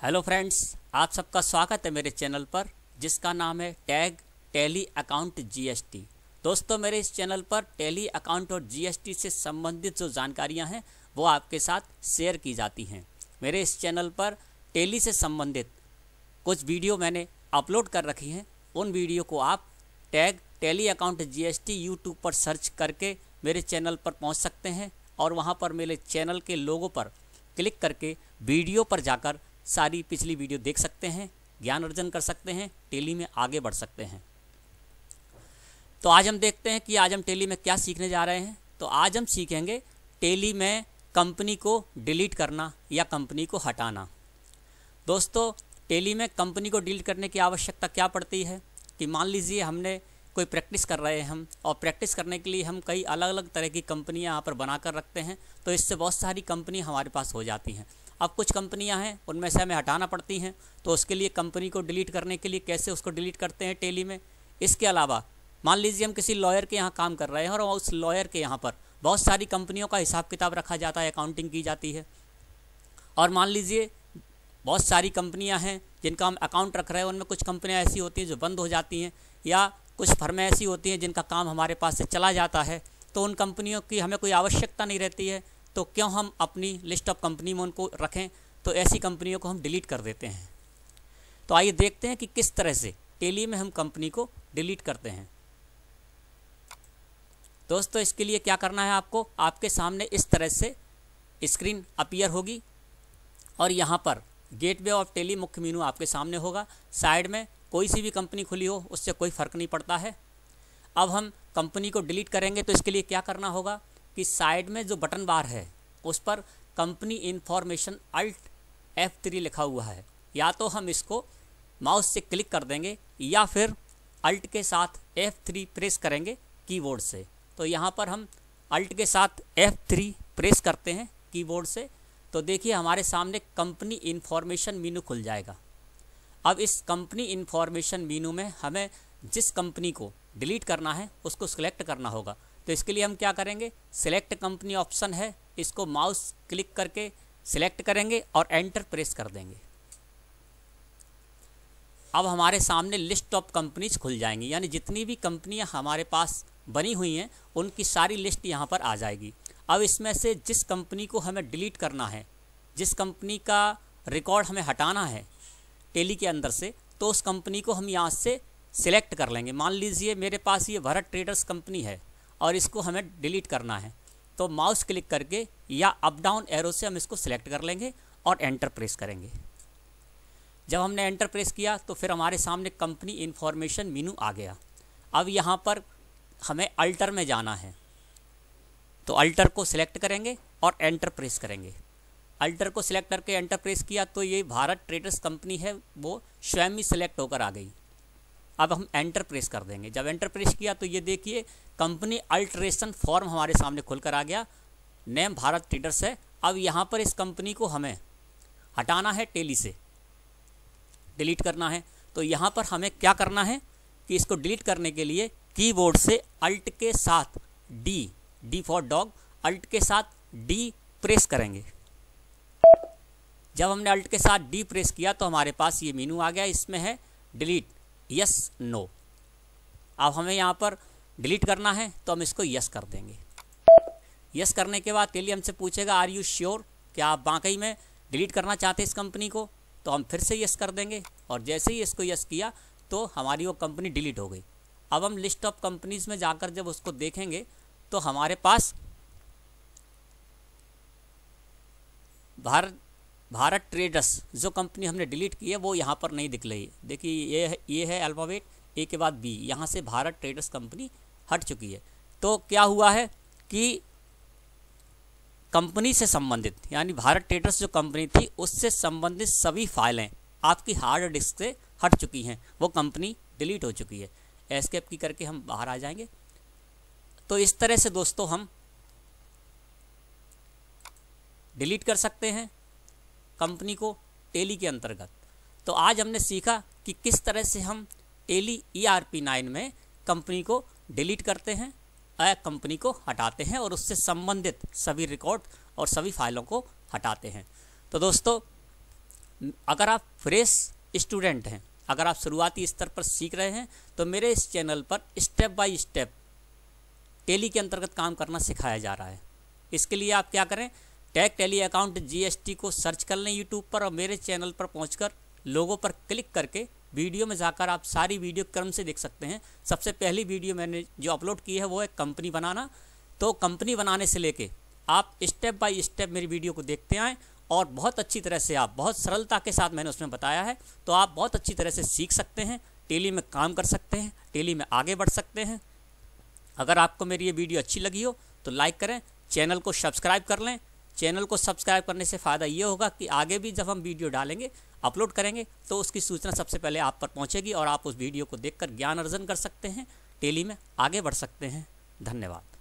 Hello friends आप सबका स्वागत है मेरे चैनल पर, जिसका नाम है टैग टेली अकाउंट जीएसटी दोस्तों, मेरे इस चैनल पर टेली अकाउंट और जीएसटी से संबंधित जो जानकारियाँ हैं, वो आपके साथ शेयर की जाती हैं। मेरे इस चैनल पर टेली से संबंधित कुछ वीडियो मैंने अपलोड कर रखी हैं, उन वीडियो को आप tag Tally account GST YouTube पर सर्च करके मेरे चैनल पर पहुँच सकते हैं और वहाँ पर मेरे चैनल के लोगों पर क्लिक करके वीडियो पर जाकर सारी पिछली वीडियो देख सकते हैं, ज्ञान अर्जन कर सकते हैं, टेली में आगे बढ़ सकते हैं। तो आज हम देखते हैं कि आज हम टेली में क्या सीखने जा रहे हैं। तो आज हम सीखेंगे टेली में कंपनी को डिलीट करना या कंपनी को हटाना। दोस्तों, टेली में कंपनी को डिलीट करने की आवश्यकता क्या पड़ती है? कि मान लीजिए हमने कोई प्रैक्टिस कर रहे हैं हम, और प्रैक्टिस करने के लिए हम कई अलग अलग तरह की कंपनियाँ यहाँ पर बना कर रखते हैं तो इससे बहुत सारी कंपनी हमारे पास हो जाती हैं। अब कुछ कंपनियाँ हैं, उनमें से हमें हटाना पड़ती हैं तो उसके लिए कंपनी को डिलीट करने के लिए कैसे उसको डिलीट करते हैं टेली में? इसके अलावा, मान लीजिए हम किसी लॉयर के यहाँ काम कर रहे हैं और उस लॉयर के यहाँ पर बहुत सारी कंपनियों का हिसाब किताब रखा जाता है अकाउंटिंग की जाती है। और मान लीजिए, बहुत सारी कंपनियाँ हैं जिनका हम अकाउंट रख रहे हैं, उनमें कुछ कंपनियाँ ऐसी होती हैं जो बंद हो जाती हैं, या कुछ फर्में ऐसी होती हैं जिनका काम हमारे पास से चला जाता है तो उन कंपनियों की हमें कोई आवश्यकता नहीं रहती है। तो क्यों हम अपनी लिस्ट ऑफ़ कंपनी में उनको रखें? तो ऐसी कंपनियों को हम डिलीट कर देते हैं। तो आइए देखते हैं कि किस तरह से टेली में हम कंपनी को डिलीट करते हैं। दोस्तों, इसके लिए क्या करना है आपको? आपके सामने इस तरह से स्क्रीन अपीयर होगी और यहाँ पर गेटवे ऑफ़ टेली मुख्य मीनू आपके सामने होगा। साइड में कोई सी भी कंपनी खुली हो, उससे कोई फ़र्क नहीं पड़ता है। अब हम कंपनी को डिलीट करेंगे तो इसके लिए क्या करना होगा? कि साइड में जो बटन बार है, उस पर company information Alt F three लिखा हुआ है। या तो हम इसको माउस से क्लिक कर देंगे, या फिर अल्ट के साथ एफ़ थ्री प्रेस करेंगे कीबोर्ड से। तो यहाँ पर हम अल्ट के साथ एफ़ थ्री प्रेस करते हैं कीबोर्ड से। तो देखिए, हमारे सामने कंपनी इन्फॉर्मेशन मीनू खुल जाएगा। अब इस कंपनी इन्फॉर्मेशन मीनू में हमें जिस कंपनी को डिलीट करना है, उसको सिलेक्ट करना होगा। तो इसके लिए हम क्या करेंगे? सिलेक्ट कंपनी ऑप्शन है, इसको माउस क्लिक करके सिलेक्ट करेंगे और एंटर प्रेस कर देंगे। अब हमारे सामने लिस्ट ऑफ़ कंपनीज़ खुल जाएँगी, यानी जितनी भी कंपनियाँ हमारे पास बनी हुई हैं, उनकी सारी लिस्ट यहाँ पर आ जाएगी। अब इसमें से जिस कंपनी को हमें डिलीट करना है, जिस कंपनी का रिकॉर्ड हमें हटाना है टेली के अंदर से तो उस कंपनी को हम यहाँ से सिलेक्ट कर लेंगे। मान लीजिए मेरे पास ये भरत ट्रेडर्स कंपनी है और इसको हमें डिलीट करना है। तो माउस क्लिक करके या अप डाउन एरो से हम इसको सिलेक्ट कर लेंगे और एंटर प्रेस करेंगे। जब हमने एंटर प्रेस किया तो फिर हमारे सामने कंपनी इन्फॉर्मेशन मीनू आ गया। अब यहाँ पर हमें अल्टर में जाना है। तो अल्टर को सिलेक्ट करेंगे और एंटर प्रेस करेंगे। अल्टर को सिलेक्ट करके एंटर प्रेस किया तो ये भारत ट्रेडर्स कंपनी है, वो स्वयं ही सिलेक्ट होकर आ गई। अब हम एंटर प्रेस कर देंगे। जब एंटर प्रेस किया तो ये देखिए कंपनी अल्ट्रेशन फॉर्म हमारे सामने खुल कर आ गया। नेम भारत ट्रेडर्स है। अब यहाँ पर इस कंपनी को हमें हटाना है टेली से। डिलीट करना है। तो यहाँ पर हमें क्या करना है कि इसको डिलीट करने के लिए कीबोर्ड से अल्ट के साथ D D for dog Alt के साथ डी प्रेस करेंगे। जब हमने अल्ट के साथ डी प्रेस किया तो हमारे पास ये मीनू आ गया। इसमें है डिलीट यस नो अब हमें यहाँ पर डिलीट करना है तो हम इसको यस कर देंगे। यस करने के बाद टेली हमसे पूछेगा आर यू श्योर क्या आप वाकई में डिलीट करना चाहते इस कंपनी को? तो हम फिर से यस कर देंगे, और जैसे ही इसको यस किया तो हमारी वो कंपनी डिलीट हो गई। अब हम लिस्ट ऑफ़ कंपनीज़ में जाकर जब उसको देखेंगे तो हमारे पास भारत भारत ट्रेडर्स जो कंपनी हमने डिलीट की है, वो यहाँ पर नहीं दिख रही। है देखिए, ये है ये है अल्फ़ाबेट, ए के बाद बी। यहाँ से भारत ट्रेडर्स कंपनी हट चुकी है। तो क्या हुआ है कि कंपनी से संबंधित, यानी भारत ट्रेडर्स जो कंपनी थी, उससे संबंधित सभी फाइलें आपकी हार्ड डिस्क से हट चुकी हैं। वो कंपनी डिलीट हो चुकी है। एस्केप की करके हम बाहर आ जाएँगे। तो इस तरह से दोस्तों हम डिलीट कर सकते हैं। कंपनी को टेली के अंतर्गत। तो आज हमने सीखा कि किस तरह से हम Tally E R P nine में कंपनी को डिलीट करते हैं कंपनी को हटाते हैं और उससे संबंधित सभी रिकॉर्ड और सभी फाइलों को हटाते हैं। तो दोस्तों, अगर आप फ्रेश स्टूडेंट हैं, अगर आप शुरुआती स्तर पर सीख रहे हैं तो मेरे इस चैनल पर स्टेप बाय स्टेप टेली के अंतर्गत काम करना सिखाया जा रहा है। इसके लिए आप क्या करें टैग टेली अकाउंट जीएसटी को सर्च कर लें यूट्यूब पर और मेरे चैनल पर पहुंचकर लोगों पर क्लिक करके वीडियो में जाकर आप सारी वीडियो क्रम से देख सकते हैं। सबसे पहली वीडियो मैंने जो अपलोड की है वो है कंपनी बनाना। तो कंपनी बनाने से लेके आप स्टेप बाय स्टेप मेरी वीडियो को देखते आएँ और बहुत अच्छी तरह से आप, बहुत सरलता के साथ मैंने उसमें बताया है। तो आप बहुत अच्छी तरह से सीख सकते हैं टेली में काम कर सकते हैं टेली में आगे बढ़ सकते हैं। अगर आपको मेरी ये वीडियो अच्छी लगी हो तो लाइक करें चैनल को सब्सक्राइब कर लें चैनल को सब्सक्राइब करने से फ़ायदा ये होगा कि आगे भी जब हम वीडियो डालेंगे, अपलोड करेंगे तो उसकी सूचना सबसे पहले आप पर पहुँचेगी और आप उस वीडियो को देखकर ज्ञान अर्जन कर सकते हैं, टेली में आगे बढ़ सकते हैं। धन्यवाद।